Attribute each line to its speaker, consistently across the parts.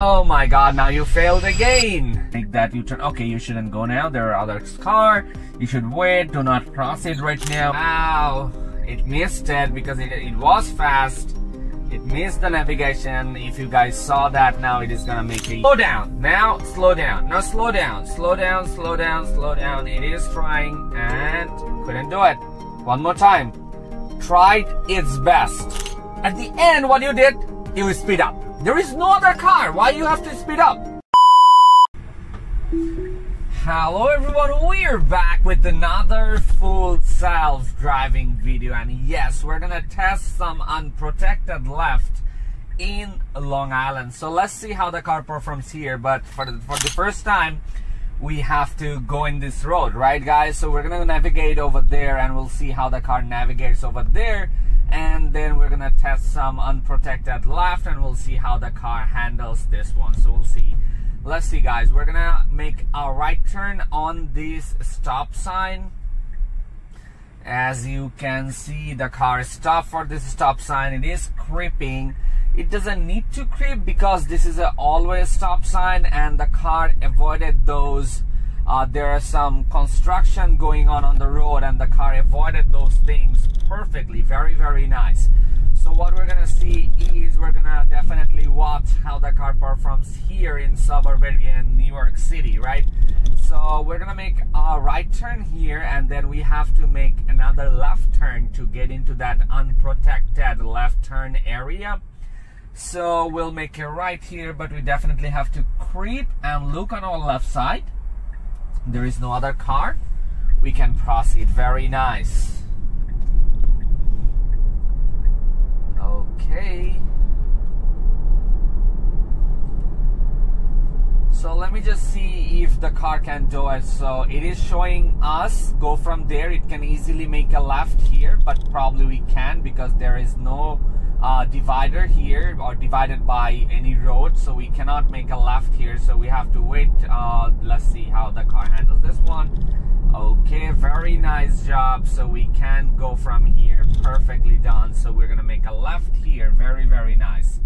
Speaker 1: Oh my god, now you failed again. Take that U-turn. Okay, you shouldn't go now. There are other car. You should wait. Do not cross it right now. Wow, it missed it because it, it was fast. It missed the navigation. If you guys saw that, now it is gonna make a slow down. Now slow down. Now slow down. Slow down. Slow down. Slow down. It is trying and couldn't do it. One more time. Tried its best. At the end, what you did, you speed up. There is no other car. Why you have to speed up? Hello everyone, we're back with another full self-driving video and yes, we're gonna test some unprotected left in Long Island. So let's see how the car performs here, but for the, for the first time, we have to go in this road, right guys? So we're gonna navigate over there and we'll see how the car navigates over there and then we're gonna test some unprotected left and we'll see how the car handles this one. So we'll see. Let's see guys. We're gonna make a right turn on this stop sign. As you can see the car stopped for this stop sign. It is creeping. It doesn't need to creep because this is a always stop sign and the car avoided those uh, there are some construction going on on the road and the car avoided those things perfectly. Very very nice. So what we're gonna see is we're gonna definitely watch how the car performs here in suburban New York City right? So we're gonna make a right turn here and then we have to make another left turn to get into that unprotected left turn area. So we'll make a right here but we definitely have to creep and look on our left side there is no other car we can proceed very nice. Okay. So let me just see if the car can do it. So it is showing us go from there. It can easily make a left here but probably we can because there is no uh, divider here or divided by any road so we cannot make a left here so we have to wait uh, let's see how the car handles this one. Okay very nice job so we can go from here. Perfectly done so we're gonna make a left here. Very very nice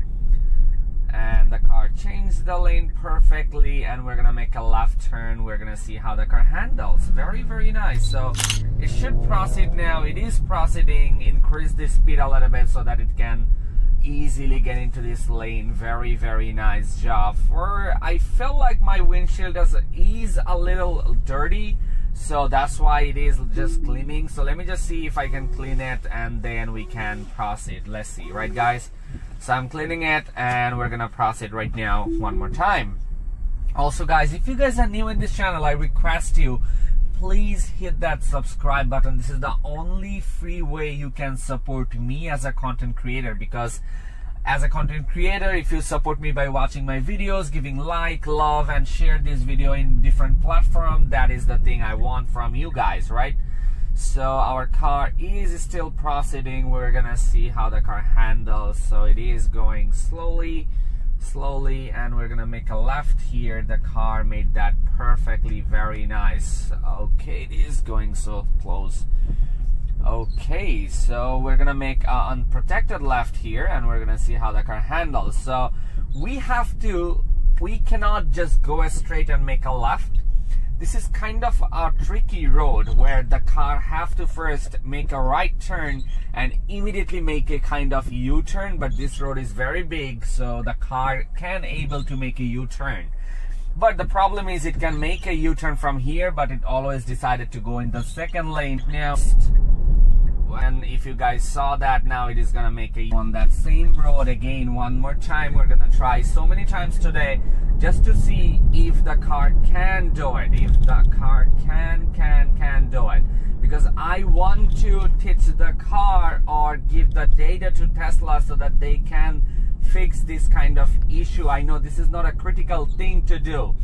Speaker 1: and the car changed the lane perfectly and we're gonna make a left turn. We're gonna see how the car handles. Very very nice. So it should proceed now. It is proceeding. Increase the speed a little bit so that it can easily get into this lane. Very very nice job. For I feel like my windshield is, is a little dirty so that's why it is just cleaning so let me just see if I can clean it and then we can proceed let's see. Right guys? So I'm cleaning it and we're gonna proceed right now one more time. Also guys if you guys are new in this channel I request you please hit that subscribe button. This is the only free way you can support me as a content creator because as a content creator if you support me by watching my videos giving like love and share this video in different platform that is the thing i want from you guys right? So our car is still proceeding. We're gonna see how the car handles. So it is going slowly slowly and we're gonna make a left here. The car made that perfectly very nice. Okay it is going so close Okay, so we're gonna make an unprotected left here and we're gonna see how the car handles. So we have to, we cannot just go straight and make a left. This is kind of a tricky road where the car have to first make a right turn and immediately make a kind of U-turn, but this road is very big, so the car can able to make a U-turn. But the problem is it can make a U-turn from here, but it always decided to go in the second lane. Now, and if you guys saw that now it is gonna make a on that same road again one more time. We're gonna try so many times today just to see if the car can do it if the car can can can do it. Because I want to teach the car or give the data to Tesla so that they can fix this kind of issue. I know this is not a critical thing to do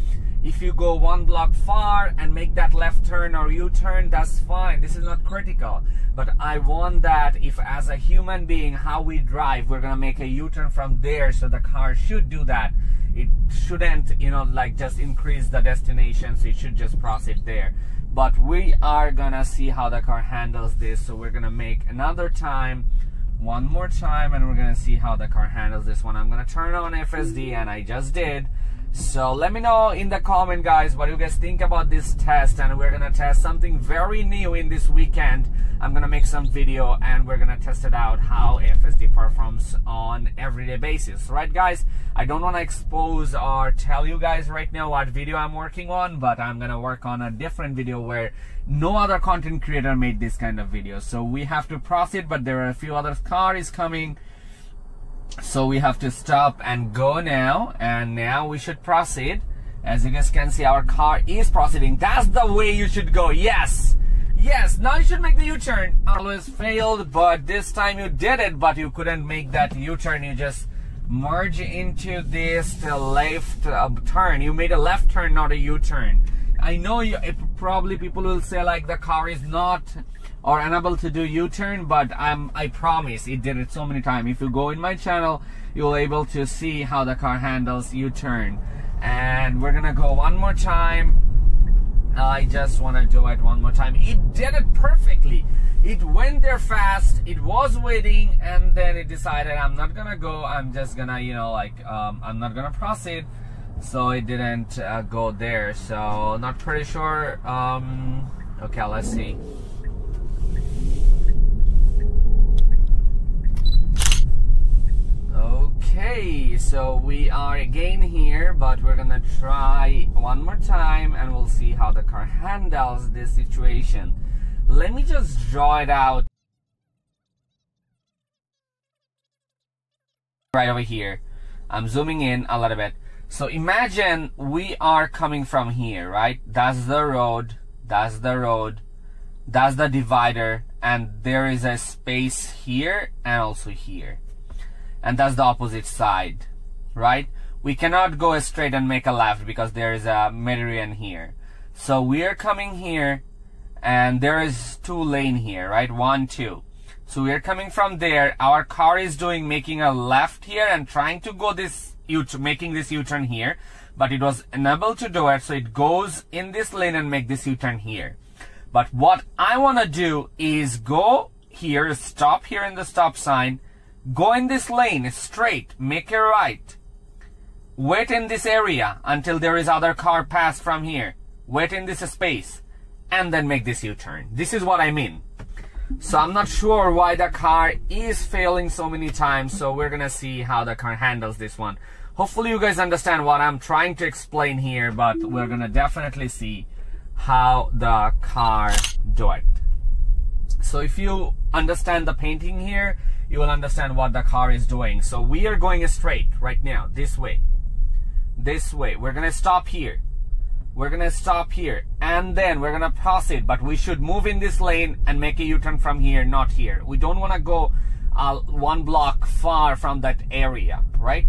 Speaker 1: if you go one block far and make that left turn or U-turn, that's fine. This is not critical. But I want that if as a human being, how we drive, we're gonna make a U-turn from there so the car should do that. It shouldn't, you know, like just increase the destination, so it should just proceed there. But we are gonna see how the car handles this. So we're gonna make another time one more time and we're gonna see how the car handles this one. I'm gonna turn on FSD and I just did. So let me know in the comment guys what you guys think about this test and we're gonna test something very new in this weekend. I'm gonna make some video and we're gonna test it out how FSD performs on everyday basis. Right guys, I don't wanna expose or tell you guys right now what video I'm working on but I'm gonna work on a different video where no other content creator made this kind of video. So we have to proceed but there are a few other cars coming so we have to stop and go now and now we should proceed. As you guys can see our car is proceeding. That's the way you should go. Yes. Yes now you should make the u-turn. Always failed but this time you did it but you couldn't make that u-turn. You just merge into this left uh, turn. You made a left turn not a u-turn. I know you probably people will say like the car is not or unable to do U-turn but I'm I promise it did it so many times. If you go in my channel you'll able to see how the car handles U-turn. And we're gonna go one more time. I just want to do it one more time. It did it perfectly. It went there fast. It was waiting and then it decided I'm not gonna go. I'm just gonna you know like um, I'm not gonna proceed so it didn't uh, go there. So not pretty sure um, okay let's see Okay, so we are again here, but we're gonna try one more time and we'll see how the car handles this situation. Let me just draw it out right over here. I'm zooming in a little bit. So imagine we are coming from here, right? That's the road, that's the road, that's the divider, and there is a space here and also here and that's the opposite side, right? We cannot go straight and make a left because there is a meridian here. So we are coming here and there is two lane here, right? One, two. So we are coming from there. Our car is doing making a left here and trying to go this U making this U-turn here, but it was unable to do it. So it goes in this lane and make this U-turn here. But what I want to do is go here, stop here in the stop sign, Go in this lane straight, make a right. Wait in this area until there is other car pass from here. Wait in this space and then make this U-turn. This is what I mean. So I'm not sure why the car is failing so many times. So we're gonna see how the car handles this one. Hopefully you guys understand what I'm trying to explain here, but we're gonna definitely see how the car do it. So if you understand the painting here, you will understand what the car is doing. So we are going straight right now, this way. This way. We're gonna stop here. We're gonna stop here. And then we're gonna proceed. But we should move in this lane and make a U-turn from here, not here. We don't wanna go uh, one block far from that area, right?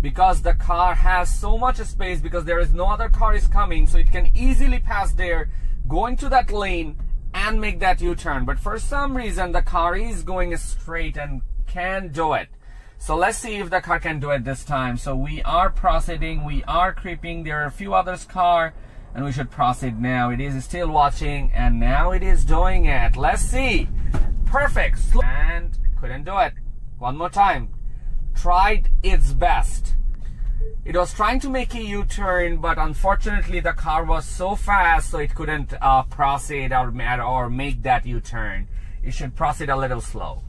Speaker 1: Because the car has so much space because there is no other car is coming. So it can easily pass there, go into that lane and make that U-turn. But for some reason, the car is going straight and can do it. So let's see if the car can do it this time. So we are proceeding, we are creeping. There are a few others car and we should proceed now. It is still watching and now it is doing it. Let's see. Perfect. And couldn't do it. One more time. Tried its best. It was trying to make a U-turn, but unfortunately the car was so fast, so it couldn't uh, proceed or, or make that U-turn. It should proceed a little slow.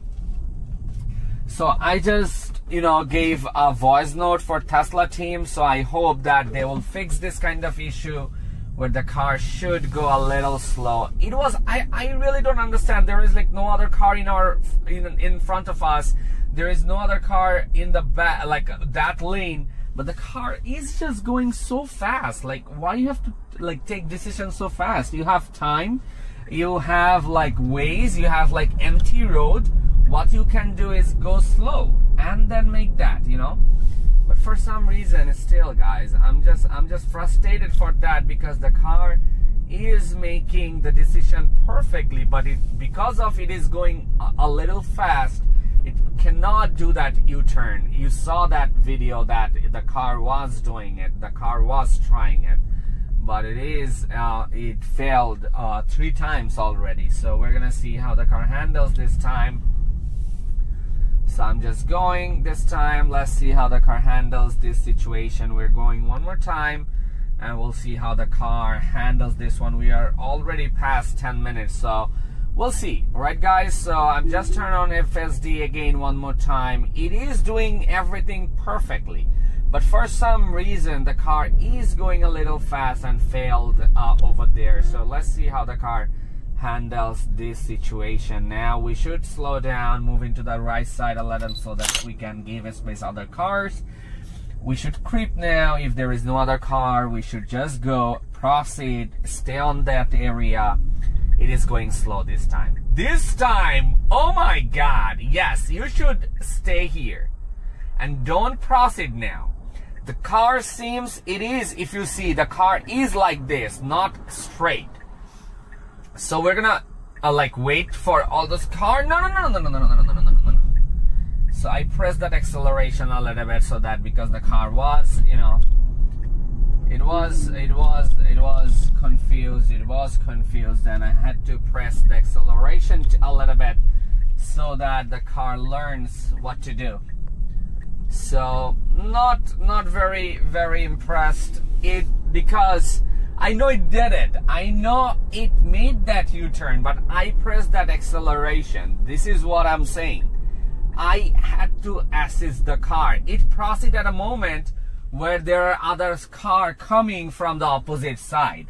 Speaker 1: So I just, you know, gave a voice note for Tesla team, so I hope that they will fix this kind of issue where the car should go a little slow. It was, I, I really don't understand. There is like no other car in our, in, in front of us. There is no other car in the back, like that lane but the car is just going so fast. Like why you have to like take decisions so fast? You have time. You have like ways. You have like empty road. What you can do is go slow and then make that you know? But for some reason still guys i'm just i'm just frustrated for that because the car is making the decision perfectly but it because of it is going a, a little fast it cannot do that U-turn. You saw that video that the car was doing it. The car was trying it, but it is uh, it failed uh, three times already. So we're gonna see how the car handles this time. so I'm just going this time let's see how the car handles this situation we're going one more time and we'll see how the car handles this one we are already past 10 minutes so we'll see. Alright guys so I'm just turning on FSD again one more time. It is doing everything perfectly but for some reason the car is going a little fast and failed uh, over there. So let's see how the car handles this situation. Now we should slow down move into the right side a little so that we can give space other cars. We should creep now. If there is no other car we should just go proceed stay on that area it is going slow this time this time oh my god yes you should stay here and don't proceed now the car seems it is if you see the car is like this not straight so we're gonna uh, like wait for all this car no no no no no no no no no no no no so I pressed that acceleration a little bit so that because the car was you know it was it was it was confused it was confused and I had to press the acceleration a little bit so that the car learns what to do. So not not very very impressed. It because I know it did it. I know it made that u-turn but I pressed that acceleration. This is what I'm saying. I had to assist the car. It proceeded at a moment where there are other car coming from the opposite side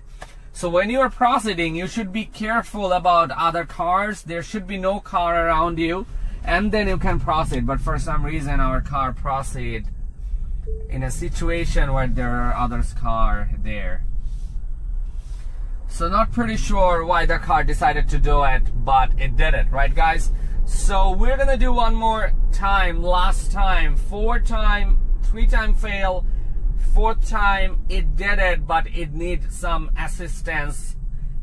Speaker 1: so when you're proceeding you should be careful about other cars. There should be no car around you and then you can proceed but for some reason our car proceed in a situation where there are others car there. So not pretty sure why the car decided to do it but it did it right guys? So we're gonna do one more time. Last time four time three time fail fourth time it did it but it needs some assistance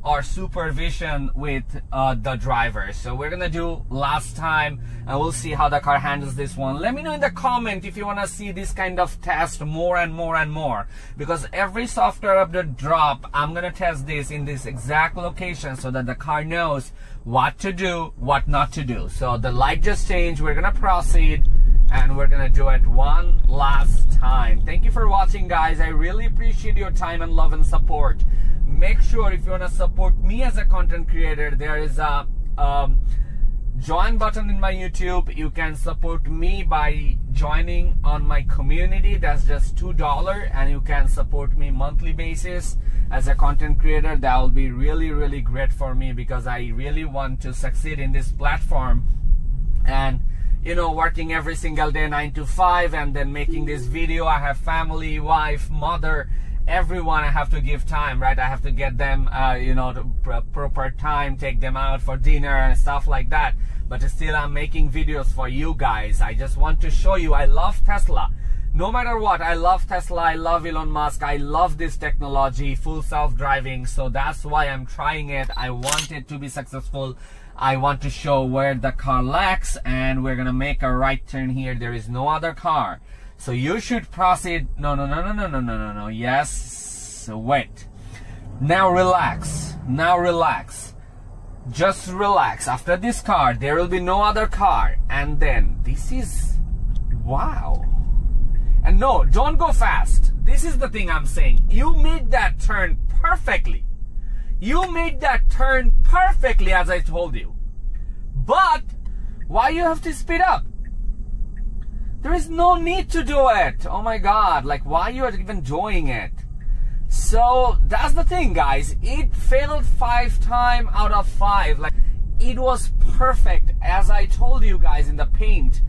Speaker 1: or supervision with uh, the driver. So we're gonna do last time and we'll see how the car handles this one. Let me know in the comment if you wanna see this kind of test more and more and more because every software update drop, I'm gonna test this in this exact location so that the car knows what to do, what not to do. So the light just changed, we're gonna proceed and we're gonna do it one last time. Thank you for watching guys. I really appreciate your time and love and support. Make sure if you want to support me as a content creator there is a um, join button in my youtube. You can support me by joining on my community. That's just two dollar and you can support me monthly basis. As a content creator that will be really really great for me because i really want to succeed in this platform. And you know working every single day nine to five and then making this video i have family wife mother everyone I have to give time, right? I have to get them, uh, you know, proper time, take them out for dinner and stuff like that. But still, I'm making videos for you guys. I just want to show you I love Tesla. No matter what, I love Tesla. I love Elon Musk. I love this technology, full self-driving. So that's why I'm trying it. I want it to be successful. I want to show where the car lacks and we're gonna make a right turn here. There is no other car. So you should proceed. No, no, no, no, no, no, no, no, no. Yes. Wait. Now relax. Now relax. Just relax. After this car, there will be no other car. And then this is wow. And no, don't go fast. This is the thing I'm saying. You made that turn perfectly. You made that turn perfectly as I told you. But why you have to speed up? There is no need to do it. Oh my god, like why you are even doing it? So that's the thing, guys. It failed five time out of five. Like it was perfect, as I told you guys in the paint.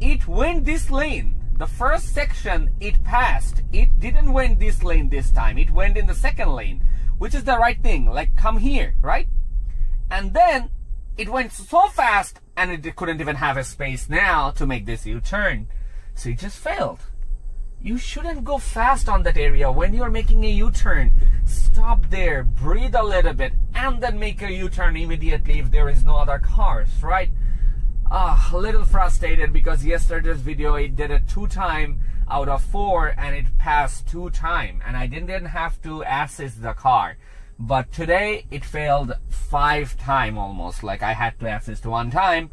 Speaker 1: It went this lane. The first section it passed. It didn't went this lane this time. It went in the second lane, which is the right thing. Like come here, right? And then it went so fast and it couldn't even have a space now to make this U-turn. So it just failed. You shouldn't go fast on that area when you're making a U-turn. Stop there, breathe a little bit, and then make a U-turn immediately if there is no other cars, right? Ah, a little frustrated because yesterday's video it did it two time out of four and it passed two time. And I didn't have to assist the car. But today it failed five time almost. Like I had to assist one time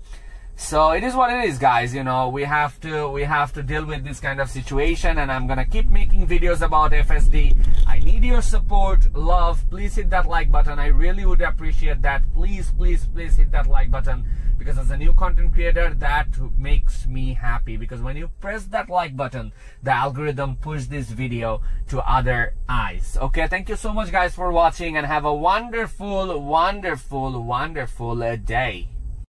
Speaker 1: so it is what it is guys you know. We have to we have to deal with this kind of situation and i'm gonna keep making videos about fsd i need your support love. Please hit that like button. I really would appreciate that. Please please please hit that like button because as a new content creator that makes me happy because when you press that like button the algorithm push this video to other eyes. Okay thank you so much guys for watching and have a wonderful wonderful wonderful uh, day